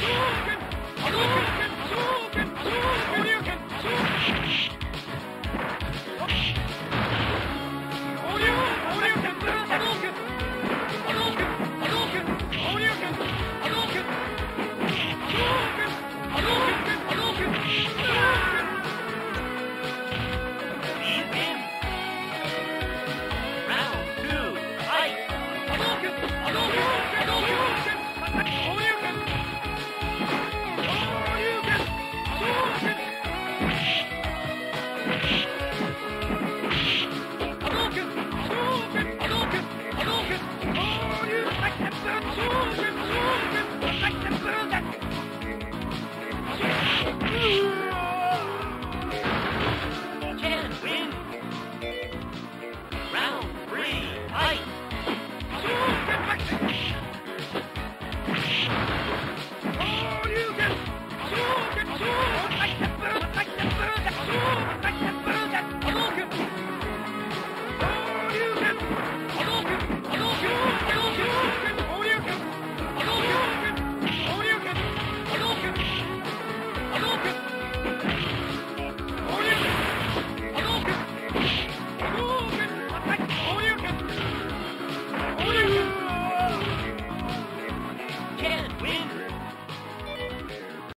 Hadouken! Hadouken! Oh.